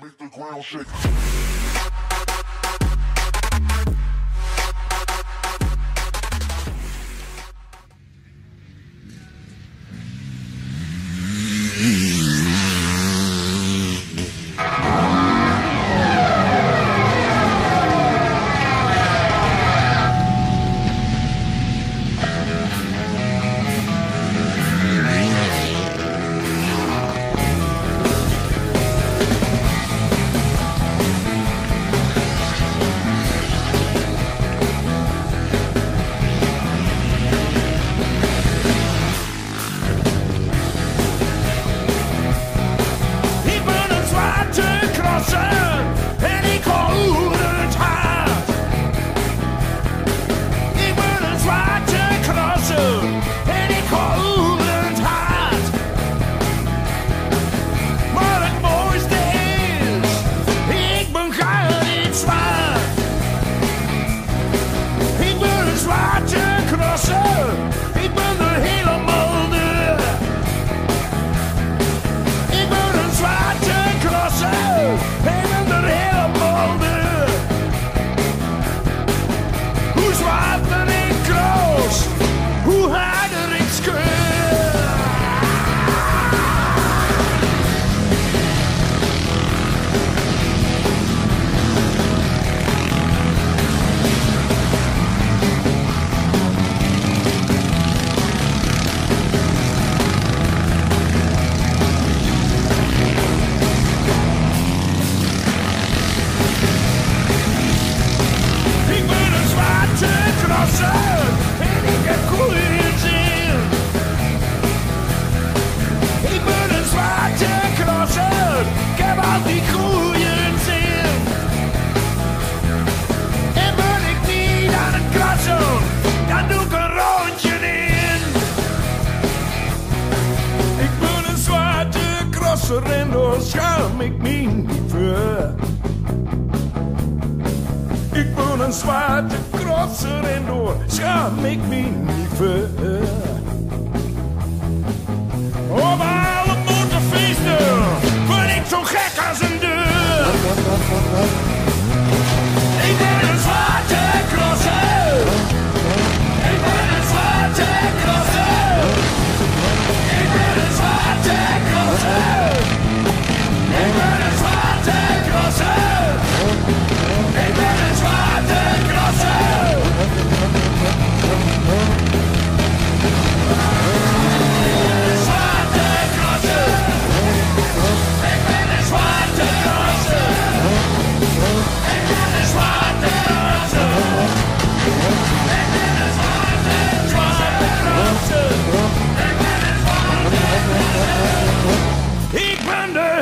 make, the ground shake. Hey! En ik heb koeien zin. Ik ben een zwarte krossen. K heb al die koeien zin. En wil ik niet aan een krossen. Dan doe ik een rondje neer. Ik wil een zwarte krossen. En dan schuim ik me niet voor. Ik wil een zwarte. surrender, and make me never.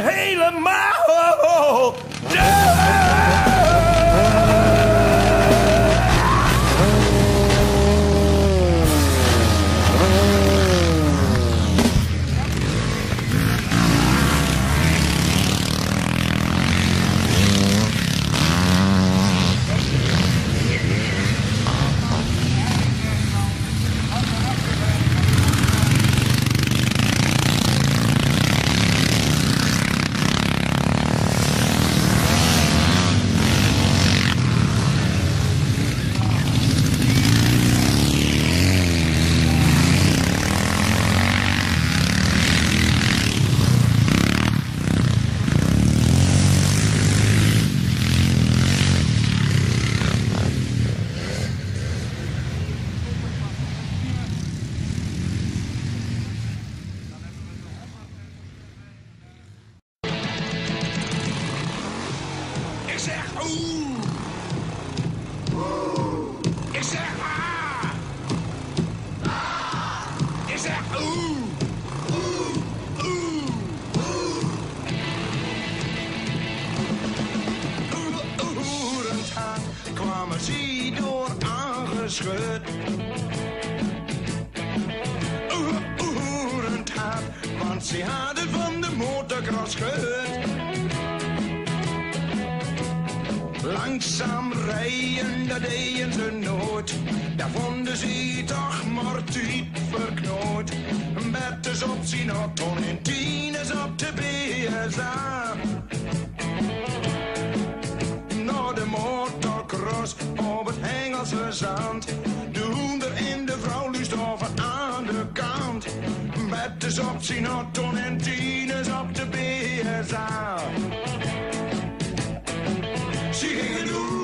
hail of my oh, oh, geschud. Oeh, oeh, tap, want ze hadden van de motorkras gehoord. Langzaam rijden, dat deden ze nooit. Daar vonden ze toch maar diep verknoot. Met is op zijn auto en tien is op de BSA. Na de motorcross, op het hoender in de vrouw over aan de kant. Met de op Sinotton en Tines op de BSA. Ze gingen doen.